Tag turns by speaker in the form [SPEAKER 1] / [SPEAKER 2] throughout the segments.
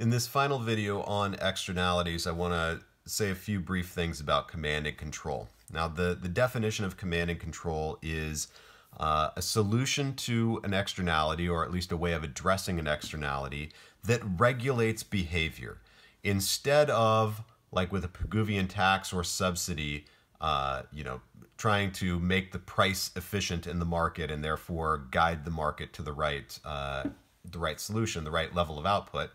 [SPEAKER 1] In this final video on externalities, I want to say a few brief things about command and control. Now, the, the definition of command and control is uh, a solution to an externality, or at least a way of addressing an externality, that regulates behavior. Instead of, like with a Pigouvian tax or subsidy, uh, you know, trying to make the price efficient in the market and therefore guide the market to the right, uh, the right solution, the right level of output.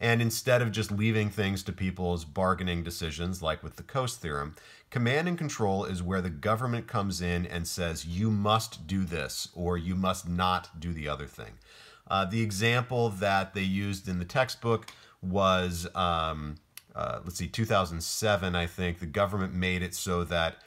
[SPEAKER 1] And instead of just leaving things to people's bargaining decisions, like with the Coase theorem, command and control is where the government comes in and says, you must do this or you must not do the other thing. Uh, the example that they used in the textbook was, um, uh, let's see, 2007, I think. The government made it so that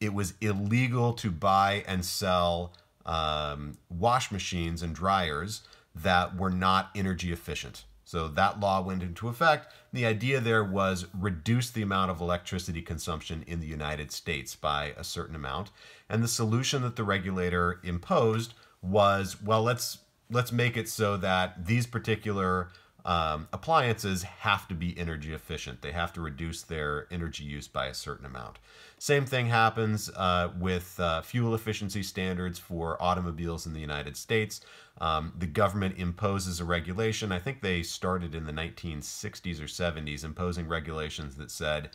[SPEAKER 1] it was illegal to buy and sell um, wash machines and dryers that were not energy efficient. So that law went into effect. The idea there was reduce the amount of electricity consumption in the United States by a certain amount. And the solution that the regulator imposed was, well, let's let's make it so that these particular um, appliances have to be energy efficient. They have to reduce their energy use by a certain amount. Same thing happens uh, with uh, fuel efficiency standards for automobiles in the United States. Um, the government imposes a regulation. I think they started in the 1960s or 70s, imposing regulations that said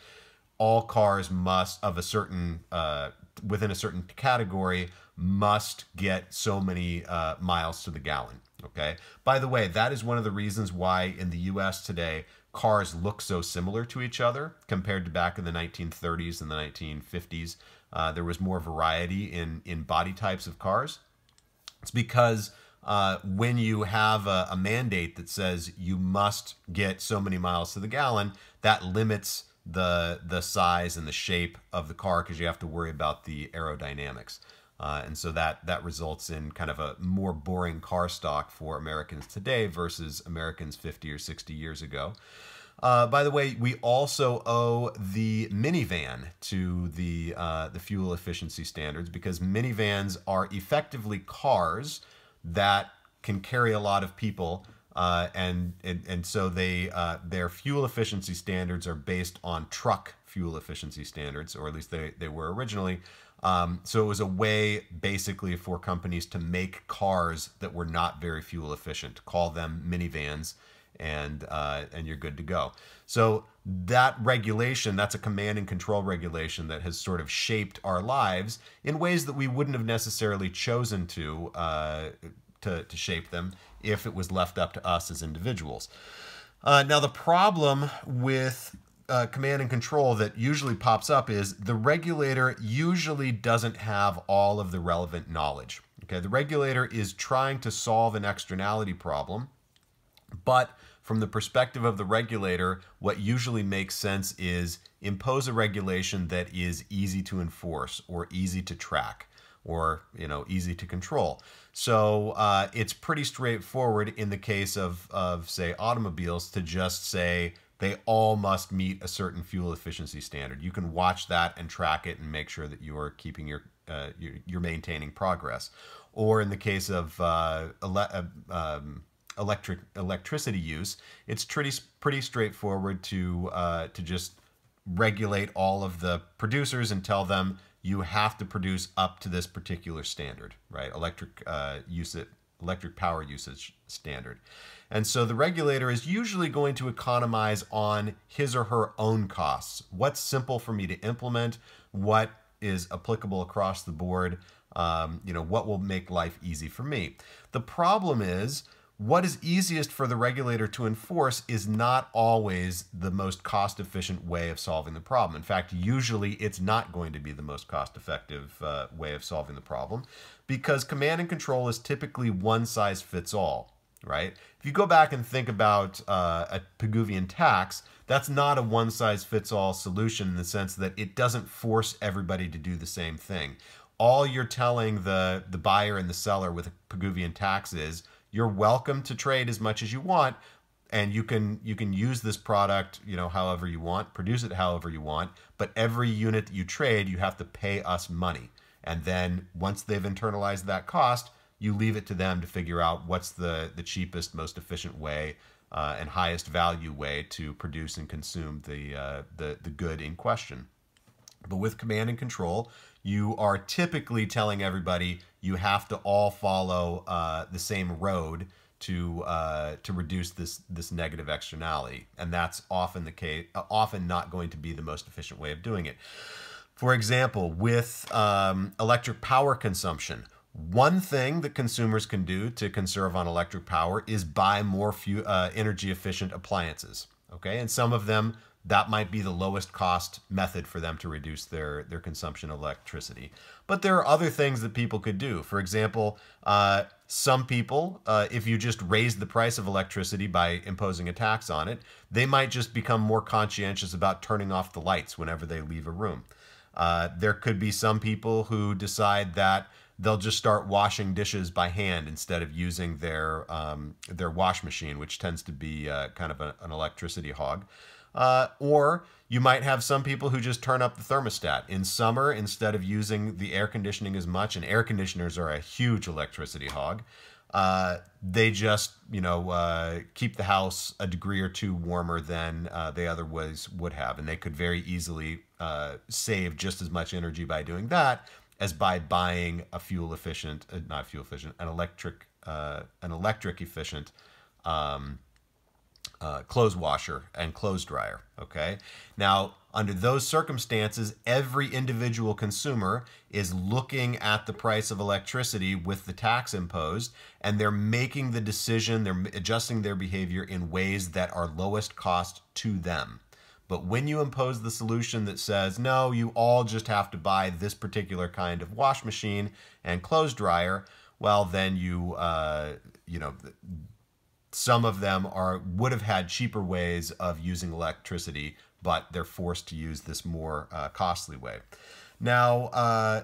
[SPEAKER 1] all cars must, of a certain, uh, within a certain category, must get so many uh, miles to the gallon. Okay. By the way, that is one of the reasons why in the U.S. today cars look so similar to each other compared to back in the 1930s and the 1950s. Uh, there was more variety in, in body types of cars. It's because uh, when you have a, a, mandate that says you must get so many miles to the gallon, that limits the, the size and the shape of the car because you have to worry about the aerodynamics. Uh, and so that that results in kind of a more boring car stock for Americans today versus Americans 50 or 60 years ago. Uh, by the way, we also owe the minivan to the uh, the fuel efficiency standards because minivans are effectively cars that can carry a lot of people, uh, and, and and so they uh, their fuel efficiency standards are based on truck fuel efficiency standards, or at least they they were originally. Um, so it was a way basically for companies to make cars that were not very fuel efficient, call them minivans, and uh, and you're good to go. So that regulation, that's a command and control regulation that has sort of shaped our lives in ways that we wouldn't have necessarily chosen to uh, to, to shape them if it was left up to us as individuals. Uh, now the problem with uh, command and control that usually pops up is the regulator usually doesn't have all of the relevant knowledge. Okay, the regulator is trying to solve an externality problem, but from the perspective of the regulator, what usually makes sense is impose a regulation that is easy to enforce or easy to track or you know easy to control. So uh, it's pretty straightforward in the case of, of say automobiles to just say they all must meet a certain fuel efficiency standard. You can watch that and track it and make sure that you are keeping your uh, you're, you're, maintaining progress. Or in the case of uh, uh, um, electric electricity use, it's pretty pretty straightforward to uh, to just regulate all of the producers and tell them you have to produce up to this particular standard, right? Electric uh, usage, electric power usage standard. And so the regulator is usually going to economize on his or her own costs. What's simple for me to implement? What is applicable across the board? Um, you know, what will make life easy for me? The problem is what is easiest for the regulator to enforce is not always the most cost efficient way of solving the problem. In fact, usually it's not going to be the most cost effective uh, way of solving the problem because command and control is typically one size fits all right? If you go back and think about uh, a Pigouvian tax, that's not a one size fits all solution in the sense that it doesn't force everybody to do the same thing. All you're telling the, the buyer and the seller with a Pigouvian tax is you're welcome to trade as much as you want, and you can you can use this product you know however you want produce it however you want but every unit that you trade you have to pay us money and then once they've internalized that cost you leave it to them to figure out what's the, the cheapest, most efficient way uh, and highest value way to produce and consume the, uh, the, the good in question. But with command and control, you are typically telling everybody you have to all follow uh, the same road to uh, to reduce this this negative externality, and that's often the case. Often not going to be the most efficient way of doing it. For example, with um, electric power consumption, one thing that consumers can do to conserve on electric power is buy more few, uh, energy efficient appliances. Okay, and some of them that might be the lowest cost method for them to reduce their, their consumption of electricity. But there are other things that people could do. For example, uh, some people, uh, if you just raise the price of electricity by imposing a tax on it, they might just become more conscientious about turning off the lights whenever they leave a room. Uh, there could be some people who decide that they'll just start washing dishes by hand instead of using their um, their wash machine, which tends to be uh, kind of a, an electricity hog. Uh, or you might have some people who just turn up the thermostat in summer instead of using the air conditioning as much. And air conditioners are a huge electricity hog. Uh, they just, you know, uh, keep the house a degree or two warmer than uh, they otherwise would have, and they could very easily uh, save just as much energy by doing that as by buying a fuel efficient, uh, not fuel efficient, an electric, an electric efficient um, uh, clothes washer and clothes dryer. Okay. Now, under those circumstances, every individual consumer is looking at the price of electricity with the tax imposed, and they're making the decision, they're adjusting their behavior in ways that are lowest cost to them. But when you impose the solution that says, no, you all just have to buy this particular kind of wash machine and clothes dryer, well, then you, uh, you know, some of them are would have had cheaper ways of using electricity, but they're forced to use this more uh, costly way. Now, uh,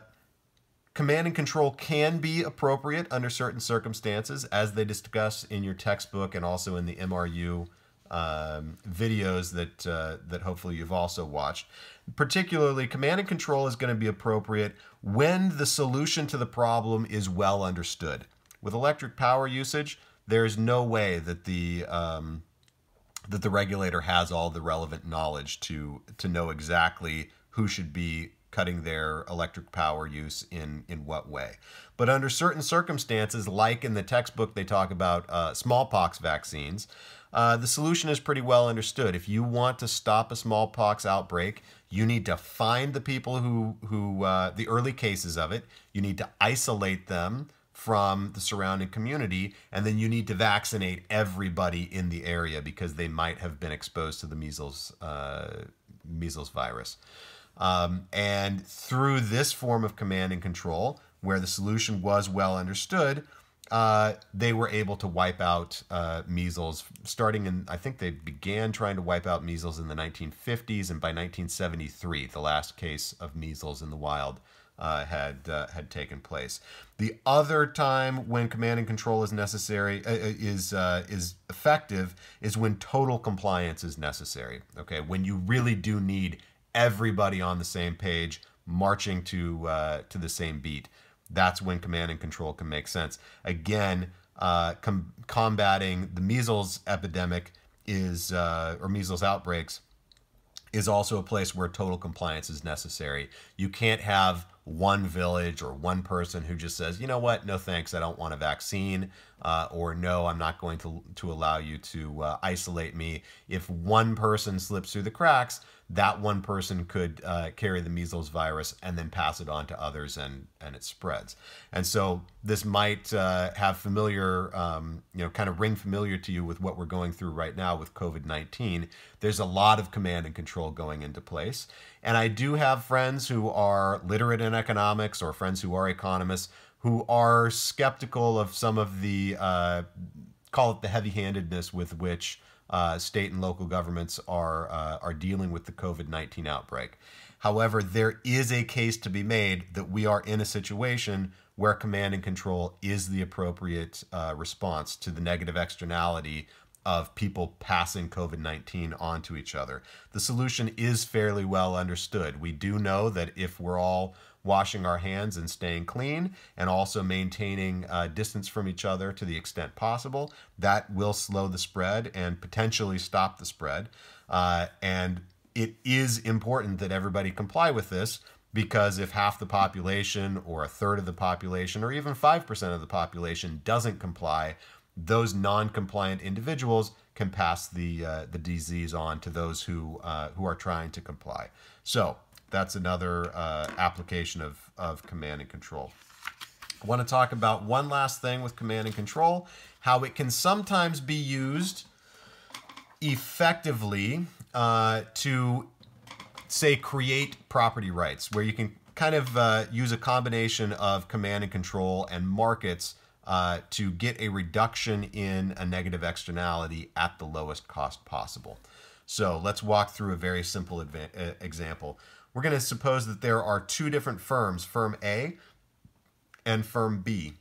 [SPEAKER 1] command and control can be appropriate under certain circumstances, as they discuss in your textbook and also in the MRU um, videos that uh, that hopefully you've also watched. Particularly, command and control is going to be appropriate when the solution to the problem is well understood. With electric power usage, there's no way that the um, that the regulator has all the relevant knowledge to to know exactly who should be cutting their electric power use in in what way. But under certain circumstances, like in the textbook, they talk about uh, smallpox vaccines. Uh, the solution is pretty well understood. If you want to stop a smallpox outbreak, you need to find the people who who uh, the early cases of it. You need to isolate them from the surrounding community, and then you need to vaccinate everybody in the area because they might have been exposed to the measles uh, measles virus. Um, and through this form of command and control, where the solution was well understood, uh, they were able to wipe out uh, measles starting in, I think they began trying to wipe out measles in the 1950s, and by 1973, the last case of measles in the wild uh, had uh, had taken place. The other time when command and control is necessary uh, uh is uh, is effective is when total compliance is necessary. Okay, when you really do need everybody on the same page, marching to uh, to the same beat. That's when command and control can make sense. Again, com combating the measles epidemic is or measles outbreaks is also a place where total compliance is necessary. You can't have one village or one person who just says, you know what, no thanks, I don't want a vaccine, uh, or no, I'm not going to, to allow you to uh, isolate me. If one person slips through the cracks, that one person could uh, carry the measles virus and then pass it on to others and, and it spreads. And so this might uh, have familiar, um, you know, kind of ring familiar to you with what we're going through right now with COVID 19. There's a lot of command and control going into place. And I do have friends who are literate in economics or friends who are economists who are skeptical of some of the, uh, call it the heavy handedness with which uh, state and local governments are uh, are dealing with the COVID nineteen outbreak. However, there is a case to be made that we are in a situation where command and control is the appropriate uh, response to the negative externality of people passing COVID 19 on to each other. The solution is fairly well understood. We do know that if we're all washing our hands and staying clean, and also maintaining uh, distance from each other to the extent possible. That will slow the spread and potentially stop the spread. Uh, and it is important that everybody comply with this because if half the population or a third of the population or even 5% of the population doesn't comply, those non-compliant individuals can pass the uh, the disease on to those who uh, who are trying to comply. So that's another uh, application of, of command and control. I want to talk about one last thing with command and control, how it can sometimes be used effectively uh, to, say, create property rights, where you can kind of uh, use a combination of command and control and markets uh, to get a reduction in a negative externality at the lowest cost possible. So let's walk through a very simple uh, example. We're going to suppose that there are two different firms, firm A and firm B,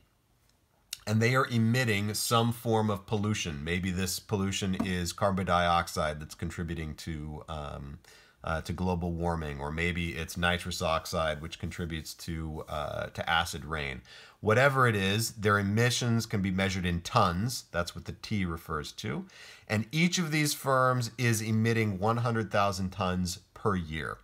[SPEAKER 1] and they are emitting some form of pollution. Maybe this pollution is carbon dioxide that's contributing to um, uh, to global warming, or maybe it's nitrous oxide, which contributes to uh, to acid rain. Whatever it is, their emissions can be measured in tons. That's what the T refers to. And each of these firms is emitting 100,000 tons per year.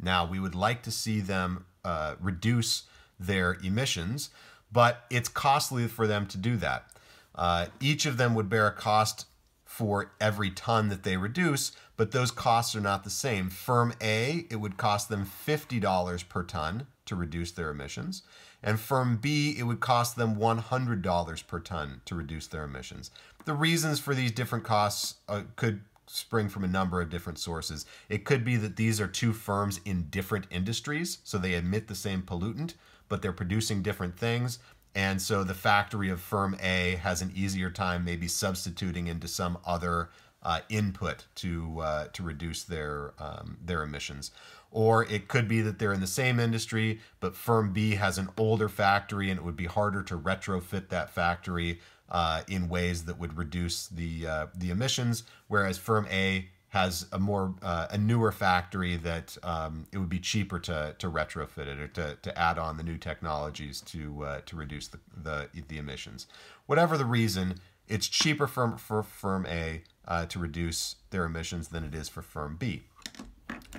[SPEAKER 1] Now, we would like to see them uh, reduce their emissions, but it's costly for them to do that. Uh, each of them would bear a cost for every ton that they reduce, but those costs are not the same. Firm A, it would cost them $50 per ton to reduce their emissions. And firm B, it would cost them $100 per ton to reduce their emissions. The reasons for these different costs uh, could spring from a number of different sources. It could be that these are two firms in different industries, so they emit the same pollutant, but they're producing different things. And so the factory of firm A has an easier time maybe substituting into some other uh, input to uh, to reduce their um, their emissions. Or it could be that they're in the same industry, but firm B has an older factory and it would be harder to retrofit that factory uh, in ways that would reduce the uh, the emissions, whereas firm A has a more uh, a newer factory that um, it would be cheaper to to retrofit it or to, to add on the new technologies to uh, to reduce the, the the emissions. Whatever the reason, it's cheaper for for firm A uh, to reduce their emissions than it is for firm B.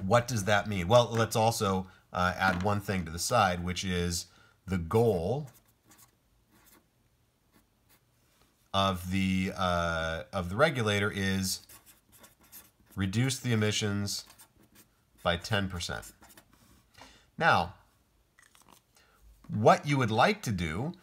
[SPEAKER 1] What does that mean? Well, let's also uh, add one thing to the side, which is the goal of the uh, of the regulator is reduce the emissions by 10%. Now, what you would like to do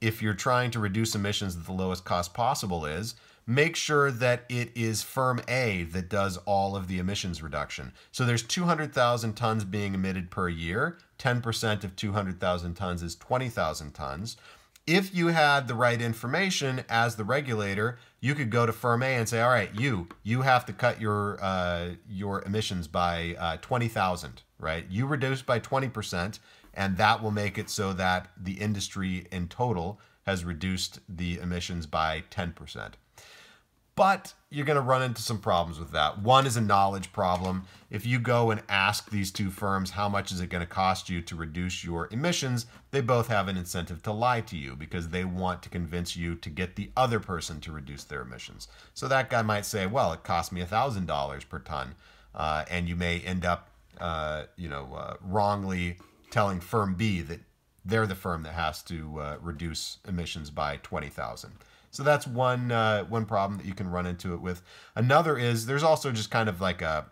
[SPEAKER 1] if you're trying to reduce emissions at the lowest cost possible is make sure that it is firm A that does all of the emissions reduction. So there's 200,000 tons being emitted per year. 10% of 200,000 tons is 20,000 tons if you had the right information as the regulator, you could go to firm A and say, all right, you, you have to cut your, uh, your emissions by uh, 20,000, right? You reduce by 20%, and that will make it so that the industry in total has reduced the emissions by 10%. But you're going to run into some problems with that. One is a knowledge problem. If you go and ask these two firms how much is it going to cost you to reduce your emissions, they both have an incentive to lie to you because they want to convince you to get the other person to reduce their emissions. So that guy might say, well, it cost me $1,000 per ton. Uh, and you may end up, uh, you know, uh, wrongly telling firm B that they're the firm that has to uh, reduce emissions by 20,000. So that's one uh, one problem that you can run into it with. Another is there's also just kind of like a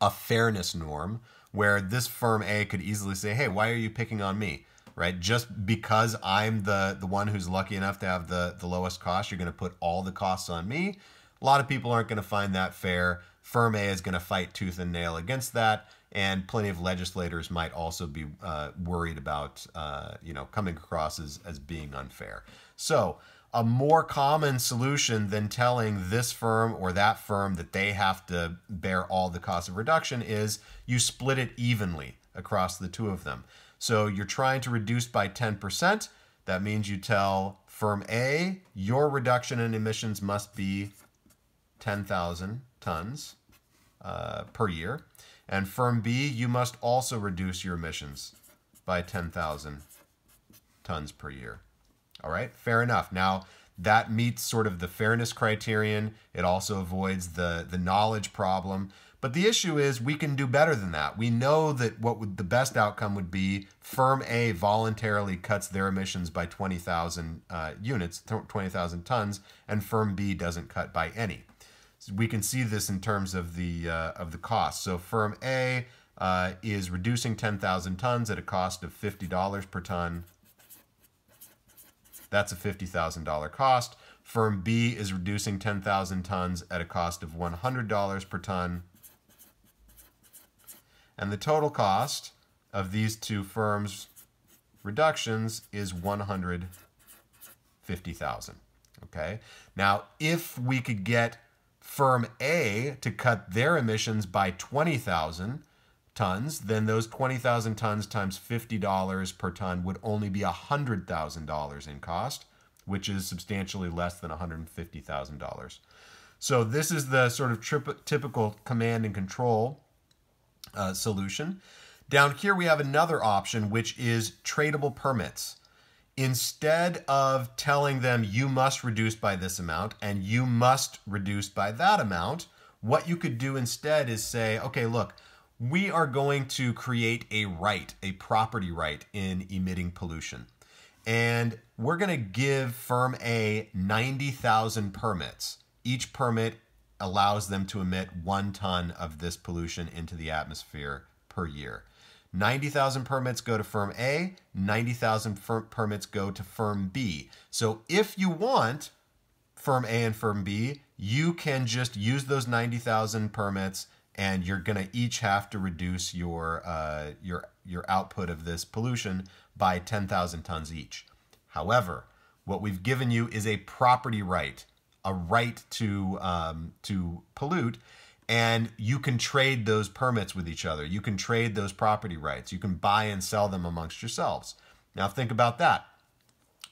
[SPEAKER 1] a fairness norm where this firm A could easily say, "Hey, why are you picking on me?" Right? Just because I'm the the one who's lucky enough to have the the lowest cost, you're going to put all the costs on me. A lot of people aren't going to find that fair. Firm A is going to fight tooth and nail against that, and plenty of legislators might also be uh, worried about, uh, you know, coming across as, as being unfair. So a more common solution than telling this firm or that firm that they have to bear all the cost of reduction is you split it evenly across the two of them. So you're trying to reduce by 10%. That means you tell firm A, your reduction in emissions must be 10,000 tons uh, per year. And firm B, you must also reduce your emissions by 10,000 tons per year. All right, fair enough. Now, that meets sort of the fairness criterion. It also avoids the, the knowledge problem. But the issue is we can do better than that. We know that what would the best outcome would be firm A voluntarily cuts their emissions by 20,000 uh, units, 20,000 tons, and firm B doesn't cut by any. So we can see this in terms of the uh, of the cost. So firm A uh, is reducing 10,000 tons at a cost of $50 per ton. That's a $50,000 cost. Firm B is reducing 10,000 tons at a cost of $100 per ton. And the total cost of these two firms' reductions is 150,000. Okay. Now, if we could get firm A to cut their emissions by 20,000 tons, then those 20,000 tons times $50 per ton would only be $100,000 in cost, which is substantially less than $150,000. So this is the sort of typical command and control uh, solution. Down here we have another option, which is tradable permits. Instead of telling them you must reduce by this amount and you must reduce by that amount, what you could do instead is say, okay, look, we are going to create a right, a property right in emitting pollution. And we're going to give firm A 90,000 permits. Each permit allows them to emit one ton of this pollution into the atmosphere per year. 90,000 permits go to firm A, 90,000 permits go to firm B. So if you want firm A and firm B, you can just use those 90,000 permits and you're going to each have to reduce your uh, your your output of this pollution by 10,000 tons each. However, what we've given you is a property right a right to um, to pollute, and you can trade those permits with each other. You can trade those property rights. You can buy and sell them amongst yourselves. Now think about that.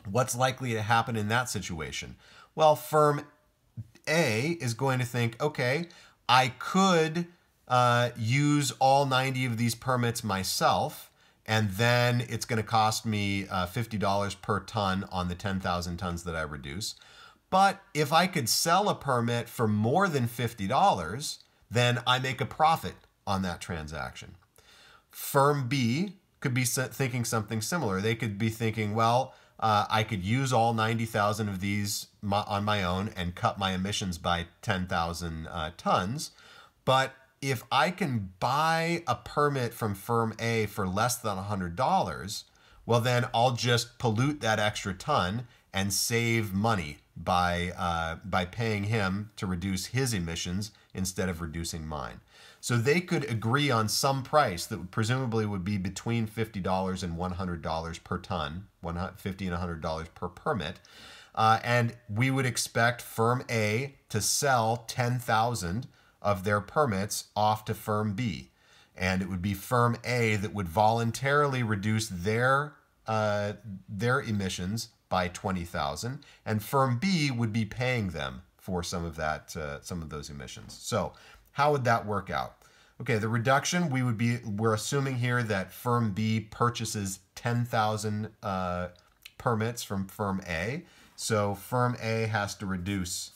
[SPEAKER 1] What's likely to happen in that situation? Well, firm A is going to think, okay, I could uh, use all 90 of these permits myself, and then it's going to cost me uh, $50 per ton on the 10,000 tons that I reduce. But if I could sell a permit for more than $50, then I make a profit on that transaction. Firm B could be thinking something similar. They could be thinking, well, uh, I could use all 90,000 of these on my own and cut my emissions by 10,000 uh, tons. But if I can buy a permit from firm A for less than $100, well, then I'll just pollute that extra ton and save money by uh, by paying him to reduce his emissions instead of reducing mine. So they could agree on some price that presumably would be between fifty dollars and one hundred dollars per ton, one fifty and hundred dollars per permit, uh, and we would expect firm A to sell ten thousand of their permits off to firm B, and it would be firm A that would voluntarily reduce their uh, their emissions by 20,000 and firm B would be paying them for some of that uh, some of those emissions. So, how would that work out? Okay, the reduction we would be we're assuming here that firm B purchases 10,000 uh, permits from firm A. So, firm A has to reduce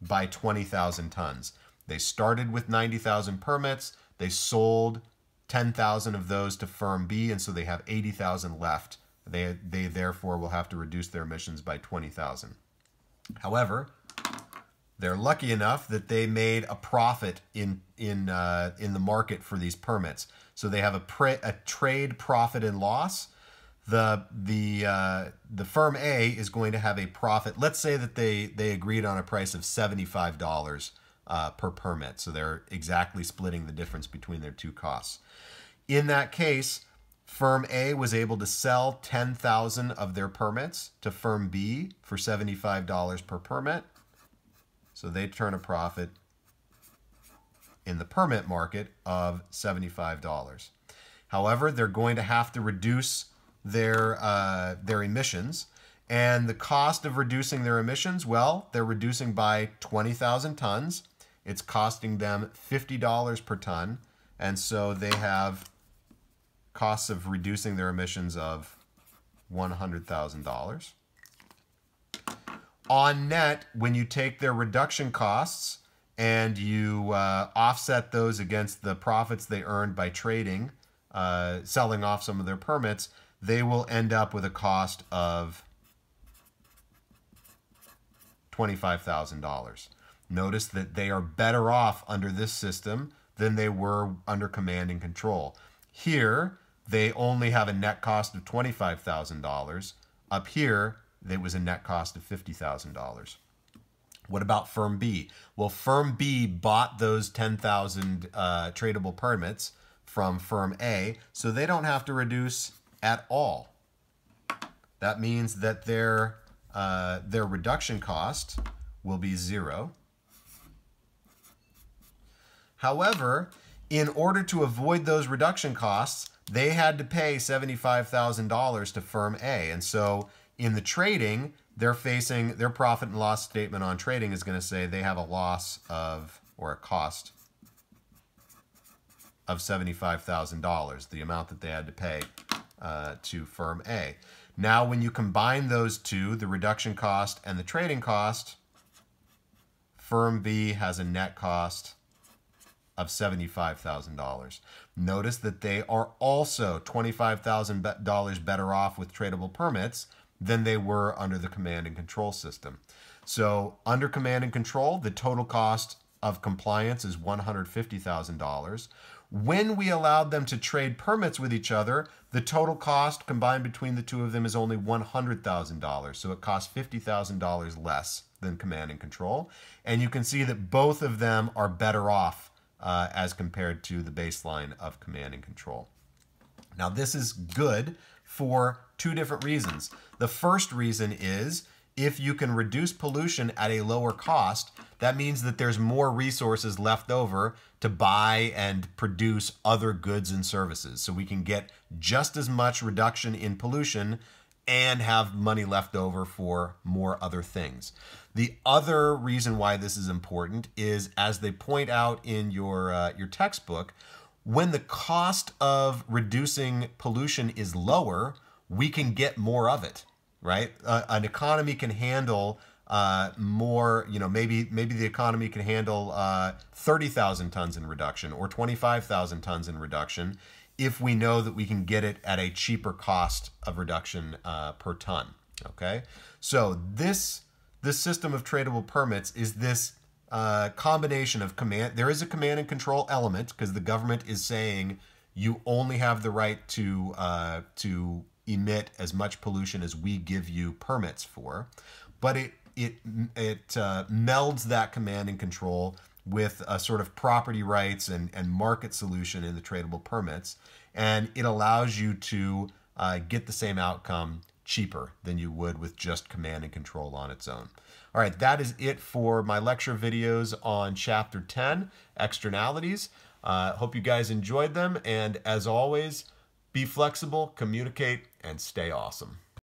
[SPEAKER 1] by 20,000 tons. They started with 90,000 permits, they sold 10,000 of those to firm B and so they have 80,000 left they, they therefore will have to reduce their emissions by 20,000. However, they're lucky enough that they made a profit in in uh, in the market for these permits. So they have a, pre- a trade profit and loss. The the uh, the firm A is going to have a profit. Let's say that they they agreed on a price of seventy five dollars uh, per permit. So they're exactly splitting the difference between their two costs. In that case, Firm A was able to sell 10,000 of their permits to Firm B for $75 per permit. So they turn a profit in the permit market of $75. However, they're going to have to reduce their, uh, their emissions. And the cost of reducing their emissions, well, they're reducing by 20,000 tons. It's costing them $50 per ton. And so they have costs of reducing their emissions of $100,000. On net, when you take their reduction costs and you uh, offset those against the profits they earned by trading, uh, selling off some of their permits, they will end up with a cost of $25,000. Notice that they are better off under this system than they were under command and control. Here, they only have a net cost of $25,000. Up here, it was a net cost of $50,000. What about Firm B? Well, Firm B bought those 10,000 uh, tradable permits from Firm A, so they don't have to reduce at all. That means that their, uh, their reduction cost will be zero. However, in order to avoid those reduction costs, they had to pay $75,000 to firm A. And so in the trading, they're facing their profit and loss statement on trading is going to say they have a loss of or a cost of $75,000, the amount that they had to pay uh, to firm A. Now, when you combine those two, the reduction cost and the trading cost, firm B has a net cost of $75,000. Notice that they are also $25,000 better off with tradable permits than they were under the command and control system. So, under command and control, the total cost of compliance is $150,000. When we allowed them to trade permits with each other, the total cost combined between the two of them is only $100,000. So it costs $50,000 less than command and control. And you can see that both of them are better off uh, as compared to the baseline of command and control. Now, this is good for two different reasons. The first reason is if you can reduce pollution at a lower cost, that means that there's more resources left over to buy and produce other goods and services. So we can get just as much reduction in pollution and have money left over for more other things. The other reason why this is important is, as they point out in your uh, your textbook, when the cost of reducing pollution is lower, we can get more of it. Right? Uh, an economy can handle uh, more. You know, maybe maybe the economy can handle uh, thirty thousand tons in reduction or twenty five thousand tons in reduction if we know that we can get it at a cheaper cost of reduction uh, per ton. Okay, so this this system of tradable permits is this uh, combination of command. There is a command and control element because the government is saying you only have the right to uh, to emit as much pollution as we give you permits for, but it it it uh, melds that command and control with a sort of property rights and, and market solution in the tradable permits. And it allows you to uh, get the same outcome cheaper than you would with just command and control on its own. All right, that is it for my lecture videos on Chapter 10, Externalities. Uh, hope you guys enjoyed them. And as always, be flexible, communicate, and stay awesome.